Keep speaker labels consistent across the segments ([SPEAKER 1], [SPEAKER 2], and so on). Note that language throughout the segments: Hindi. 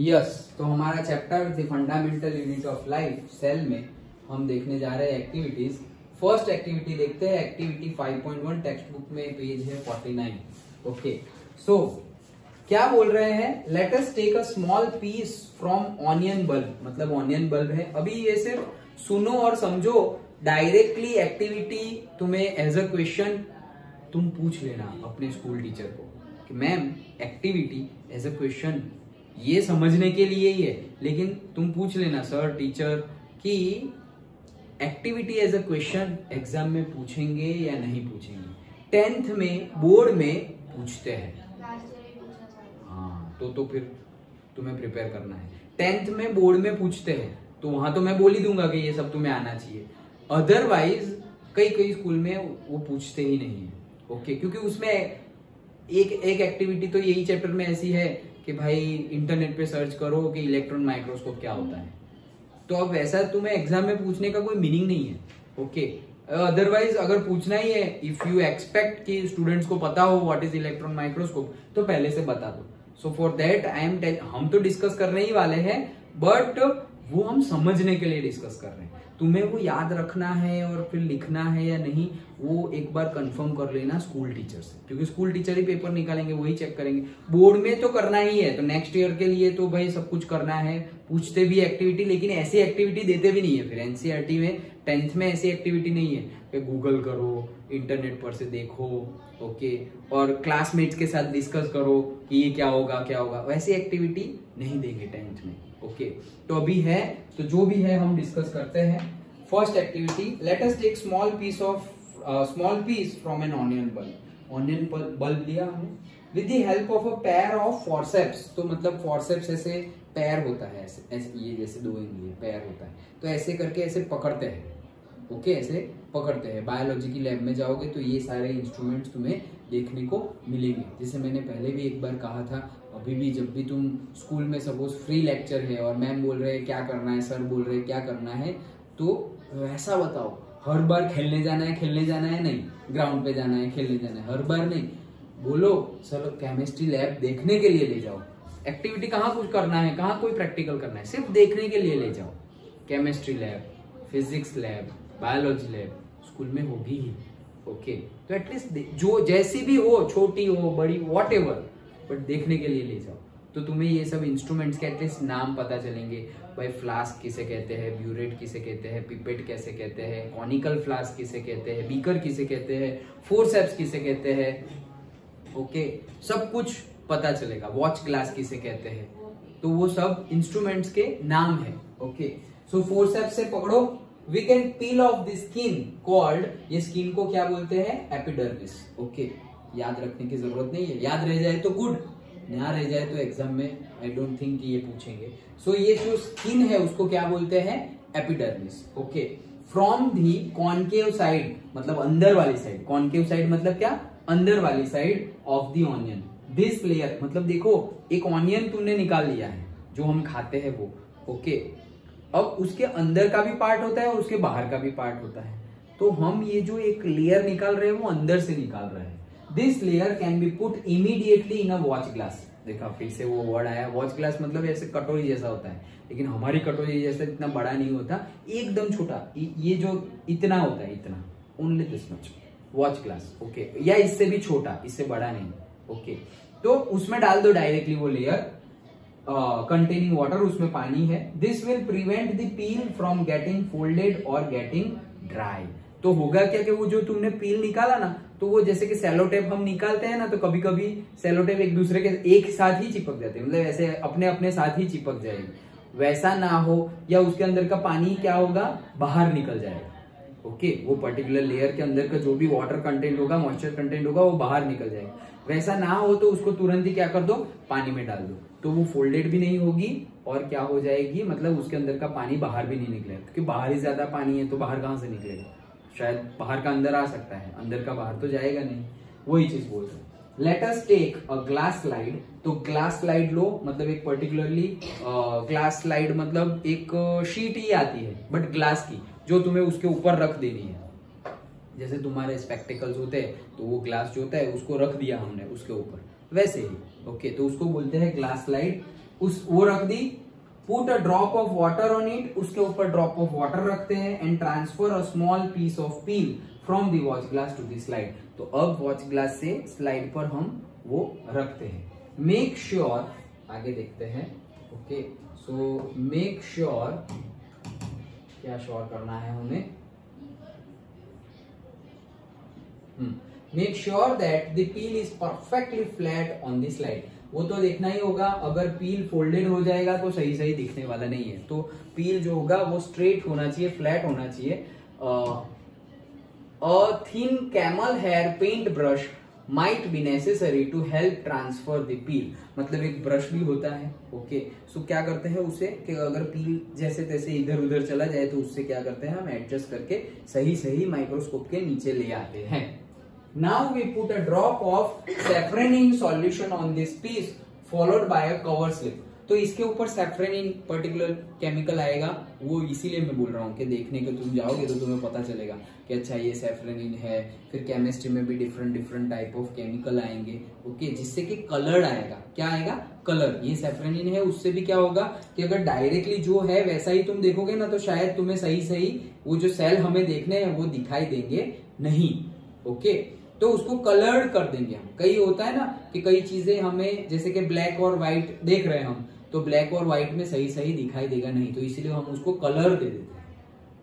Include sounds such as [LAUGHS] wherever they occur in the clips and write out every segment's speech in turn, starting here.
[SPEAKER 1] यस तो हमारा chapter the fundamental unit of life cell में हम देखने जा रहे हैं एक्टिविटीज़ फ़र्स्ट एक्टिविटी देखते हैं एक्टिविटी 5.1 टेक्स्ट बुक में पेज है 49 ओके सो क्या बोल रहे हैं? Let us take a small piece from onion bulb मतलब ऑनियन बल्ब है। अभी ये सिर्फ़ सुनो और समझो डायरेक्टली एक्टिविटी तुम्हें एज अ क्वेश्चन तुम पूछ लेना अपने स्कूल टीचर को कि ma'am activity as a question ये समझने के लिए ही है। लेकिन तुम पूछ लेना सर टीचर कि activity as a question exam में पूछेंगे या नहीं पूछेंगे? टेंथ में बोर्ड में पूछते हैं। हाँ तो तो फिर तुम्हें प्रिपेयर करना है। टेंथ में बोर्ड में पूछते हैं। तो वहाँ तो मैं बोल ही दूँगा कि ये सब तुम्हें आना चाहिए। अदरवाइज़ कई कई स्कूल में वो पूछते ही नहीं है। ओके क्योंकि उसमें एक एक एक्टिविटी तो यही चैप्टर में ऐसी है कि भाई इंटरनेट पे सर्च करो कि इलेक्ट्रॉन माइक्रोस्कोप क्या होता है। तो अब ऐसा तुम्हें एग्ज़ाम में पूछने का कोई मीनिंग नहीं है। ओके अदरवाइज़ अगर पूछना ही है इफ़ यू एक्सपेक्ट कि स्टूडेंट्स को पता हो व्हाट इज़ इलेक्ट्रॉन माइक्रोस्कोप तो पहले से बता दो। So for that I am हम तो डिस्कस करने ही वाले हैं बट वो हम समझने के लिए डिस्कस कर रहे हैं। तुम्हें वो याद रखना है और फिर लिखना है या नहीं, वो एक बार कंफर्म कर लेना स्कूल टीचर से। क्योंकि स्कूल टीचर ही पेपर निकालेंगे, वही चेक करेंगे। बोर्ड में तो करना ही है तो नेक्स्ट ईयर के लिए तो भाई सब कुछ करना है। पूछते भी एक्टिविटी लेकिन ऐसी एक्टिविटी देते भी नहीं है फिर। एनसीआरटी में टेंथ में ऐसी एक्टिविटी नहीं है। कि गूगल करो इंटरनेट पर से देखो ओके और क्लासमेट्स के साथ डिस्कस करो कि ये क्या होगा क्या होगा। वैसी एक्टिविटी नहीं देंगे टेंथ में। ओके तो अभी है तो जो भी है हम डिस्कस करते हैं. First activity let us take small piece of small piece from an onion bulb onion bulb लिया हमने. With the help of a pair of forceps तो मतलब फॉरसेप्स ऐसे पैर होता है ऐसे ऐसे ये जैसे दो इंग्लिश पैर होता है. तो ऐसे करके ऐसे पकड़ते हैं. ओके okay, ऐसे पकड़ते हैं. बायोलॉजी की लैब में जाओगे तो ये सारे इंस्ट्रूमेंट्स तुम्हें देखने को मिलेंगे. जैसे मैंने पहले भी एक बार कहा था अभी भी जब भी तुम स्कूल में सपोज़ फ्री लेक्चर है और मैम बोल रहे हैं, क्या करना है? सर बोल रहे हैं, क्या करना है? तो वैसा बताओ, हर बार खेलने जाना है, खेलने जाना है नहीं, ग्राउंड पे जाना है, खेलने जाना है, हर बार नहीं। बोलो, सर, केमिस्ट्री लैब देखने के लिए ले जाओ। एक्टिविटी कहाँ कुछ करना है, कहाँ कोई प्रैक्टिकल करना है, सिर्फ़ देखने के लिए ले जाओ। Chemistry lab, physics lab, biology lab, school में होगी ही, ओके? तो एटलीस्ट जो जैसी भी हो, छोटी हो, बड़ी वॉट बट देखने के लिए ले जाओ। तो तुम्हें ये सब इंस्ट्रूमेंट्स के एटलीस्ट नाम पता चलेंगे। भाई फ्लास्क किसे कहते हैं ब्यूरेट किसे कहते हैं पिपेट कैसे कहते हैं कॉनिकल फ्लास्क किसे कहते हैं बीकर किसे कहते हैं फोरसेप्स किसे कहते हैं। ओके सब कुछ पता चलेगा। वॉच ग्लास किसे कहते हैं। तो वो सब इंस्ट्रूमेंट्स के नाम है। ओके सो फोरसेप्स से पकड़ो। We can peel off the skin called ये स्किन को क्या बोलते हैं? एपिडर्मिस ओके याद रखने की ज़रूरत नहीं है। याद रह जाए तो गुड ना रह जाए तो एग्ज़ाम में आई डोंट थिंक ये पूछेंगे। सो so, ये जो स्किन है उसको क्या बोलते हैं? Epidermis okay from the concave side मतलब अंदर वाली साइड कॉनकेव साइड मतलब क्या? अंदर वाली side of the onion this layer मतलब देखो एक ऑनियन तुमने निकाल लिया है जो हम खाते हैं वो ओके अब उसके अंदर का भी पार्ट होता है और उसके बाहर का भी पार्ट होता है। तो हम ये जो एक लेयर निकाल रहे हैं वो अंदर से निकाल रहे हैं। This layer can be put immediately in a watch glass देखा, फिर से वो वर्ड आया। वॉच ग्लास मतलब ऐसे कटोरी जैसा होता है। लेकिन हमारी कटोरी जैसा इतना बड़ा नहीं होता। एकदम छोटा। ये जो इतना होता है, इतना। Only this much watch glass okay या इससे भी छोटा। इससे बड़ा नहीं। Okay okay. तो उसमें डाल दो डायरेक्टली वो लेयर कंटेनिंग वाटर उसमें पानी है। This will prevent the peel from getting folded और गेटिंग ड्राई तो होगा क्या कि वो जो तुमने पील निकाला ना तो वो जैसे कि सेलो टेप हम निकालते हैं ना तो कभी कभी सेलो टेप एक दूसरे के एक साथ ही चिपक जाते हैं मतलब ऐसे अपने अपने साथ ही चिपक जाएगी। वैसा ना हो या उसके अंदर का पानी क्या होगा, बाहर निकल जाएगा। ओके वो पर्टिकुलर लेयर के अंदर का जो भी वाटर कंटेंट होगा मॉइस्चर कंटेंट होगा, वो बाहर निकल जाएगा। वैसा ना हो तो उसको तुरंत ही क्या कर दो, पानी में डाल दो। तो वो फोल्डेड भी नहीं होगी और क्या हो जाएगी मतलब उसके अंदर का पानी बाहर भी नहीं निकलेगा, क्योंकि बाहर ही ज़्यादा पानी है तो बाहर कहाँ से निकलेगा? शायद बाहर का अंदर आ सकता है, अंदर का बाहर तो जाएगा नहीं। वही चीज़ बोल रहे let us take a glass slide तो ग्लास स्लाइड लो मतलब एक पर्टिकुलरली ग्लास स्लाइड मतलब एक शीट ही आती है बट ग्लास की, जो तुम्हें उसके ऊपर रख देनी है। जैसे तुम्हारे स्पेक्टिकल्स होते हैं तो वो ग्लास जो होता है, उसको रख दिया हमने, उसके ऊपर। वैसे ही ओके तो उसको बोलते हैं ग्लास स्लाइड उस, वो रख दी put a drop of water on it उसके ऊपर ड्रॉप ऑफ़ वाटर रखते हैं and transfer a small piece of peel from the watch glass to the slide तो अब वॉच ग्लास से स्लाइड पर हम वो रखते हैं। मेक श्योर sure, आगे देखते हैं ओके सो मेक श्योर क्या श्योर करना है हमें? Make sure that the peel is perfectly flat on the slide वो तो देखना ही होगा। अगर पील फोल्डेड हो जाएगा तो सही सही दिखने वाला नहीं है। तो पील जो होगा वो स्ट्रेट होना चाहिए फ्लैट होना चाहिए। A thin camel hair paint brush might be necessary to help transfer the peel मतलब एक ब्रश भी होता है ओके सो क्या करते हैं उसे? कि अगर पील जैसे तैसे इधर उधर चला जाए तो उससे क्या करते हैं? हम एडजस्ट करके सही सही माइक्रोस्कोप के नीचे ले आते हैं। Now we put a drop of safranin solution on this piece followed by a cover slip तो इसके ऊपर सेफ्रेनिन पर्टिकुलर केमिकल आएगा, वो इसीलिए मैं बोल रहा हूँ कि देखने के तुम जाओगे तो तुम्हें पता चलेगा कि अच्छा ये सेफ्रेनिन है, फिर केमिस्ट्री में भी different different type of chemical आएँगे ओके जिससे कि कलर आएगा। क्या आएगा? कलर ये सेफ्रेनिन है, उससे भी क्या होगा कि अगर डायरेक्टली जो है वैसा ही तुम देखोगे ना तो शायद तुम्हें सही सही वो जो सेल हमें देखने हैं, वो दिखाई देंगे नहीं ओके तो उसको कलर्ड कर देंगे हम। कई होता है ना कि कई चीज़ें हमें, जैसे कि ब्लैक और व्हाइट देख रहे हैं हम तो ब्लैक और व्हाइट में सही सही दिखाई देगा नहीं तो इसलिए हम उसको कलर दे देते हैं।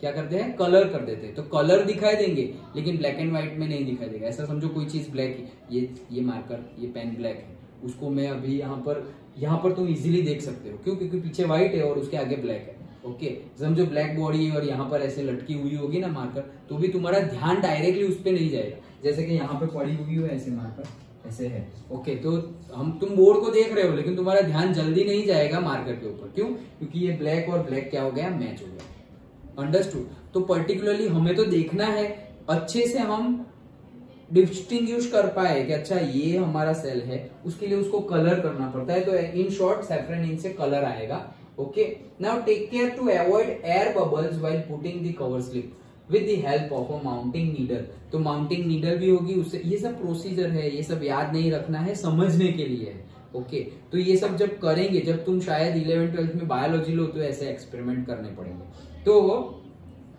[SPEAKER 1] क्या करते हैं? कलर कर देते हैं। तो कलर दिखाई देंगे, लेकिन ब्लैक एंड व्हाइट में नहीं दिखाई देगा। ऐसा समझो कोई चीज़ ब्लैक है, ये ये मार्कर ये पेन ब्लैक है। उसको मैं अभी यहाँ पर यहाँ पर तुम इजीली देख सकते हो। क्यों? क्योंकि पीछे व्हाइट है और उसके आगे ब्लैक है। ओके समझो ब्लैक बॉडी है और यहाँ पर ऐसे लटकी हुई होगी ना मार्कर तो भी तुम्हारा ध्यान डायरेक्टली उस पर नहीं जाएगा। जैसे कि यहाँ पे पड़ी हुई हो ऐसे मार्कर ऐसे है। ओके तो हम, तुम बोर्ड को देख रहे हो, लेकिन तुम्हारा ध्यान जल्दी नहीं जाएगा मार्कर के ऊपर। क्यों? क्योंकि ये ब्लैक और ब्लैक क्या हो गया? मैच हो गया। अंडरस्टूड तो पर्टिकुलरली हमें तो देखना है, अच्छे से हम डिस्टिंग कर पाए कि अच्छा ये हमारा सेल है उसके लिए उसको कलर करना पड़ता है। तो इन शॉर्ट सेफ्रेनिन से कलर आएगा okay now take care to avoid air bubbles while putting the cover slip with the help of a mounting needle तो माउंटिंग नीडल भी होगी उससे ये सब प्रोसीजर है ये सब याद नहीं रखना है समझने के लिए है ओके okay, तो ये सब जब करेंगे जब तुम शायद इलेवन ट्वेल्थ में बायोलॉजी लो तो ऐसे एक्सपेरिमेंट करने पड़ेंगे। तो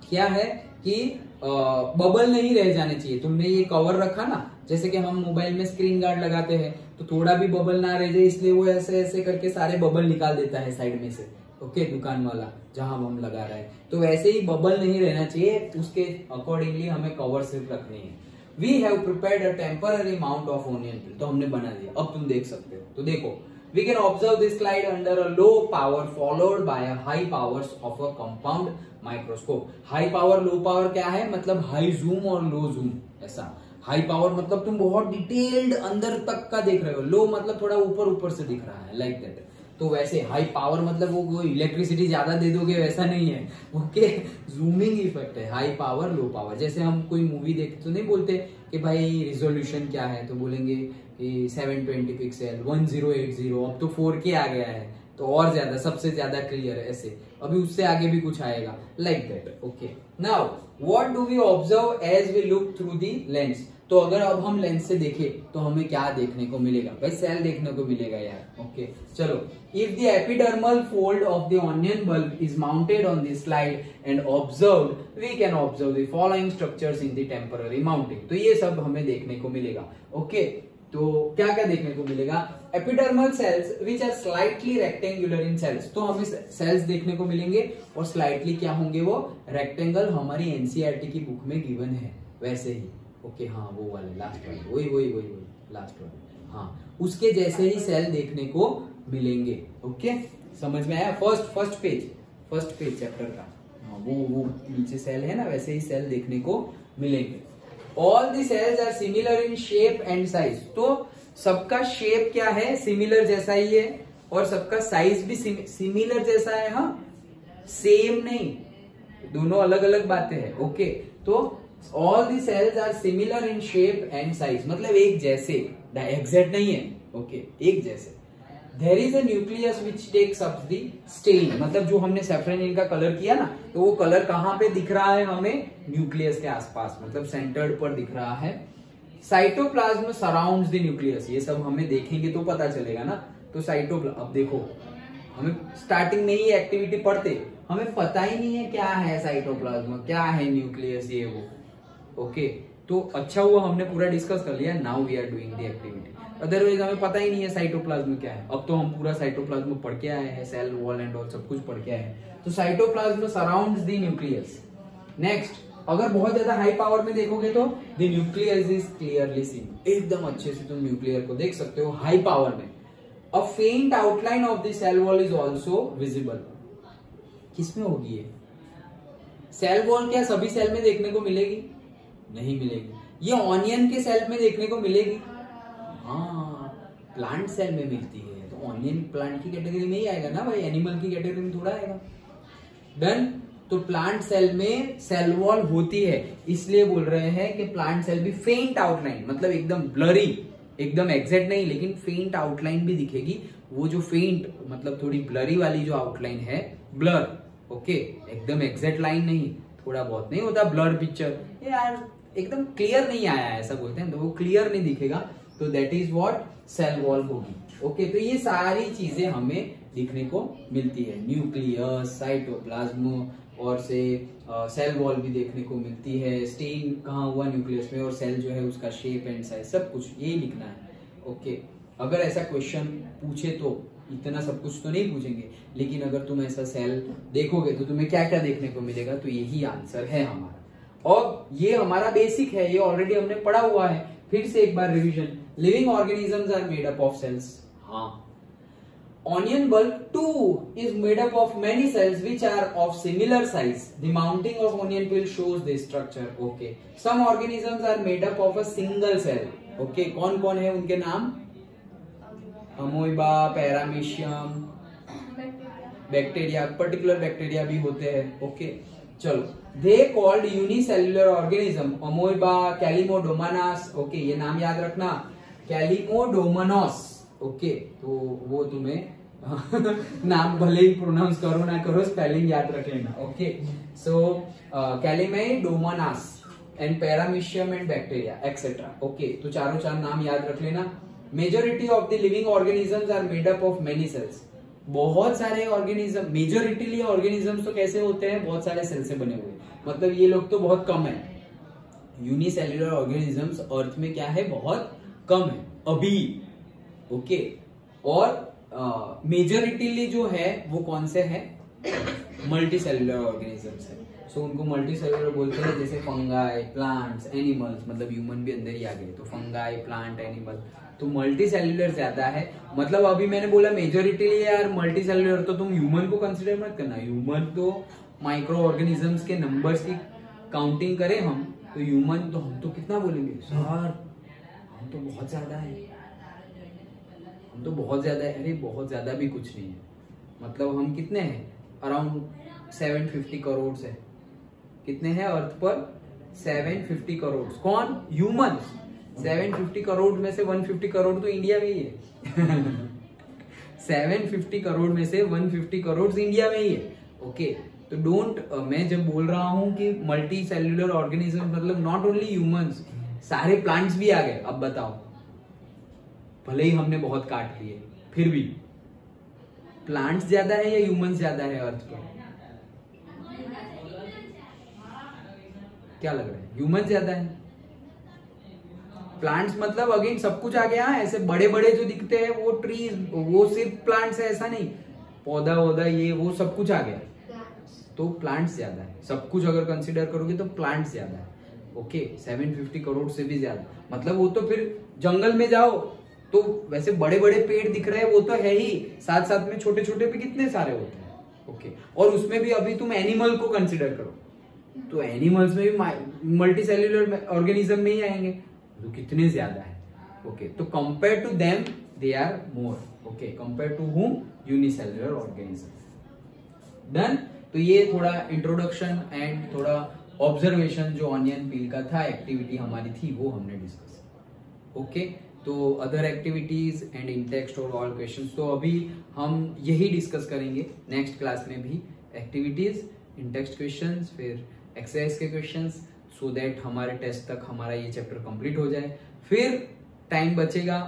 [SPEAKER 1] क्या है कि बबल नहीं रह जाने चाहिए। तुमने ये कवर रखा ना, जैसे कि हम मोबाइल में स्क्रीन गार्ड लगाते हैं तो थोड़ा भी बबल ना रह जाए, इसलिए वो ऐसे ऐसे करके सारे बबल निकाल देता है साइड में से। ओके दुकान वाला, जहाँ हम लगा रहे हैं। तो वैसे ही बबल नहीं रहना चाहिए, उसके अकॉर्डिंगली हमें कवर सिर्फ़ रखनी है। We have prepared a temporary mount of onion तो हमने बना दिया। अब तुम देख सकते हो। तो देखो we can observe this slide under a low power followed by a powers of a compound microscope high power low power क्या है? मतलब हाई जूम और लो जूम ऐसा. हाई पावर मतलब तुम बहुत डिटेल्ड अंदर तक का देख रहे हो. लो मतलब थोड़ा ऊपर ऊपर से दिख रहा है लाइक like दैट तो वैसे हाई पावर मतलब वो कोई इलेक्ट्रिसिटी ज़्यादा दे दोगे वैसा नहीं है. ओके जूमिंग इफ़ेक्ट है. हाई पावर लो पावर जैसे हम कोई मूवी देखते तो नहीं बोलते कि भाई रिजोल्यूशन क्या है? तो बोलेंगे कि 720 पिक्सल 1080 अब तो 4K आ गया है. तो और ज़्यादा, सबसे ज़्यादा क्लियर है ऐसे। अभी उससे आगे भी कुछ आएगा। Like that okay now what do we observe as we look through the lens तो अगर अब हम लेंस से देखें तो हमें क्या देखने को मिलेगा? भाई सेल देखने को मिलेगा यार ओके चलो if the epidermal fold of the onion bulb is mounted on the slide and observe we can observe the following structures in the temporary mounting तो ये सब हमें देखने को मिलेगा ओके तो क्या क्या देखने को मिलेगा? Epidermal cells which are slightly rectangular in cells तो हमें सेल्स देखने को मिलेंगे और स्लाइटली क्या होंगे वो? रेक्टेंगल हमारी एनसीआरटी e की बुक में गिवन है। वैसे ही। ओके okay, हाँ वो वाले लास्ट वाले वही वही वही वही लास्ट वाले हाँ उसके जैसे ही सेल देखने को मिलेंगे। Okay okay? समझ में आया? First first page first page chapter का। हाँ वो वो नीचे सेल है ना वैसे ही सेल देखने को मिलेंगे। All the cells are similar in shape and size तो सबका शेप क्या है? सिमिलर जैसा ही है और सबका साइज़ भी सिमिलर जैसा है हाँ? सेम नहीं। दोनों अलग अलग बातें हैं। ओके तो all the cells are similar in shape and size मतलब एक जैसे। एग्जैक्ट नहीं है। ओके एक जैसे। There is a nucleus which takes up the stain मतलब जो हमने सेफ्रेनिन का कलर किया ना तो वो कलर कहाँ पे दिख रहा है हमें? न्यूक्लियस के आसपास मतलब सेंटर्ड पर दिख रहा है। साइटोप्लाज्म सराउंड द न्यूक्लियस ये सब हमें देखेंगे तो पता चलेगा ना। तो साइटोप्लाज्म अब देखो, हमें स्टार्टिंग में ही एक्टिविटी पढ़ते, हमें पता ही नहीं है क्या है साइटोप्लाज्म क्या है न्यूक्लियस ये वो। ओके तो अच्छा हुआ हमने पूरा डिस्कस कर लिया now we are doing the activity otherwise हमें पता ही नहीं है साइटोप्लाज्म क्या है। अब तो हम पूरा साइटोप्लाज्म पढ़ के आए हैं सेल वॉल एंड ऑल सब कुछ पढ़ के आए हैं। तो cytoplasm surrounds the nucleus next अगर बहुत ज़्यादा हाई पावर में देखोगे तो the nucleus is clearly seen एकदम अच्छे से तुम न्यूक्लियर को देख सकते हो हाई पावर में। A faint outline of the cell wall is also visible किसमें होगी ये? सेल वॉल क्या सभी सेल में देखने को मिलेगी? नहीं मिलेगी। ये ऑनियन के सेल में देखने को मिलेगी। हाँ प्लांट सेल में मिलती है। तो ऑनियन प्लांट की कैटेगरी में ही आएगा ना भाई? एनिमल की कैटेगरी में थोड़ा आएगा। डन तो प्लांट सेल में सेल वॉल होती है। इसलिए बोल रहे हैं कि प्लांट सेल भी फेंट आउटलाइन मतलब एकदम ब्लरी एकदम एग्जैक्ट नहीं, लेकिन फेंट आउटलाइन भी दिखेगी। वो जो फेंट मतलब थोड़ी ब्लरी वाली जो आउटलाइन है ब्लर ओके एकदम एग्जैक्ट लाइन नहीं, थोड़ा बहुत नहीं होता ब्लर पिक्चर यार एकदम क्लियर नहीं आया है, ऐसा बोलते हैं तो वो क्लियर नहीं दिखेगा तो that is what cell wall होगी। ओके तो ये सारी चीज़ें हमें दिखने को मिलती है। न्यूक्लियस साइटोप्लाज्म और से सेल वॉल भी देखने को मिलती है। स्टेन कहाँ हुआ न्यूक्लियस में, और सेल जो है उसका शेप एंड साइज़ सब कुछ यही लिखना है। ओके अगर ऐसा क्वेश्चन पूछे तो इतना सब कुछ तो नहीं पूछेंगे, लेकिन अगर तुम ऐसा सेल देखोगे तो तुम्हें क्या क्या देखने को मिलेगा तो यही आंसर है हमारा। और ये हमारा बेसिक है ये ऑलरेडी हमने पढ़ा हुआ है। फिर से एक बार revision living organism are made up of cells हाँ। Onion bulb too is made up of many cells which are of similar size the mounting of onion peel shows the structure okay some organism are made up of a single cell okay कौन कौन है उनके नाम? Amoeba paramecium bacteria particular bacteria भी होते हैं। ओके. चलो। They called unicellular organism amoeba chlamydomonas okay ये नाम याद रखना। कैलिमोडोमोनोस ओके तो वो तुम्हें [LAUGHS] नाम भले ही प्रोनाउंस करो ना करो स्पेलिंग याद रख लेना okay so chlamydomonas and paramecium and bacteria etcetera okay तो चारों चार नाम याद रख लेना। Majority of the living organisms are made up of many cells बहुत सारे ऑर्गेनिज्म मेजोरिटीली ऑर्गेनिजम्स तो कैसे होते हैं? बहुत सारे सेल से बने हुए मतलब ये लोग तो बहुत कम है। यूनिसेल्युलर ऑर्गेनिजम्स अर्थ में क्या है? बहुत कम है। अभी। ओके और मेजोरिटीली जो है वो कौन से है? मल्टी सेल्युलर ऑर्गेनिजम्स है। सो so, उनको मल्टी सेल्युलर बोलते हैं जैसे फंगाई प्लांट्स एनिमल्स मतलब ह्यूमन भी अंदर ही आ गए। तो फंगाई प्लांट एनिमल तो मल्टी सेल्युलर ज़्यादा है। मतलब अभी मैंने बोला मेजोरिटी यार मल्टी सेल्युलर तो तुम ह्यूमन को कंसिडर मत करना। ह्यूमन तो माइक्रो ऑर्गेनिजम्स के नंबर्स की काउंटिंग करें हम तो ह्यूमन तो हम तो कितना बोलेंगे? सर, हम तो बहुत ज़्यादा है। हम तो बहुत ज़्यादा है। अरे, बहुत ज़्यादा भी कुछ नहीं है। मतलब हम कितने हैं? अराउंड सेवन फिफ्टी करोड़ है। कितने हैं अर्थ पर? सेवन फिफ्टी करोड़ कौन? ह्यूमन सेवन फिफ्टी करोड़ में से वन फिफ्टी करोड़ तो इंडिया में ही है। [LAUGHS] सेवन फिफ्टी करोड़ में से वन फिफ्टी करोड़ इंडिया में ही है। ओके तो डोंट uh, मैं जब बोल रहा हूँ कि मल्टी सेल्युलर ऑर्गेनिज्म मतलब नॉट ओनली ह्यूमंस सारे प्लांट्स भी आ गए। अब बताओ भले ही हमने बहुत काट लिए फिर भी प्लांट्स ज़्यादा है या ह्यूमंस ज़्यादा है अर्थ पर? क्या लग रहा है? ह्यूमन ज़्यादा है। प्लांट्स मतलब अगेन सब कुछ आ गया ऐसे बड़े बड़े जो दिखते हैं वो ट्रीज वो सिर्फ़ प्लांट्स है ऐसा नहीं। पौधा वौधा ये वो सब कुछ आ गया। तो प्लांट्स ज़्यादा है। सब कुछ अगर कंसिडर करोगे तो प्लांट्स ज़्यादा है। ओके सेवन फिफ्टी करोड़ से भी ज़्यादा। मतलब वो तो फिर जंगल में जाओ तो वैसे बड़े बड़े पेड़ दिख रहे हैं वो तो है ही। साथ साथ में छोटे छोटे भी कितने सारे होते हैं? ओके और उसमें भी अभी तुम एनिमल को कंसिडर करो। तो एनिमल्स में भी मल्टी सेल्यूलर ऑर्गेनिज्म में ही आएँगे। तो कितने ज़्यादा है। ओके तो compare to them they are more okay compare to whom unicellular organism done तो ये थोड़ा इंट्रोडक्शन एंड थोड़ा ऑब्जर्वेशन जो ऑनियन पील का था एक्टिविटी हमारी थी, वो हमने डिस्कस ओके तो other activities and in text और ऑल क्वेश्चन तो अभी हम यही डिस्कस करेंगे नेक्स्ट क्लास में भी एक्टिविटीज़ इन टेक्स्ट क्वेश्चन फिर एक्सरसाइज के क्वेश्चन सो so दैट हमारे टेस्ट तक हमारा ये चैप्टर कंप्लीट हो जाए। फिर टाइम बचेगा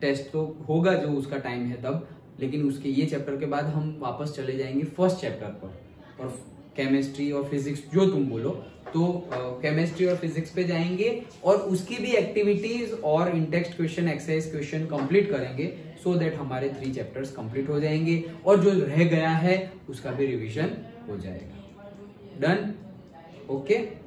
[SPEAKER 1] टेस्ट तो होगा जो उसका टाइम है तब लेकिन उसके ये चैप्टर के बाद हम वापस चले जाएँगे फ़र्स्ट चैप्टर पर। और केमिस्ट्री और फिजिक्स जो तुम बोलो तो केमिस्ट्री uh, और फिजिक्स पे जाएँगे और उसकी भी एक्टिविटीज़ और in text question exercise question complete करेंगे सो so दैट हमारे थ्री चैप्टर्स कंप्लीट हो जाएँगे और जो रह गया है उसका भी रिवीजन हो जाएगा। Done okay okay?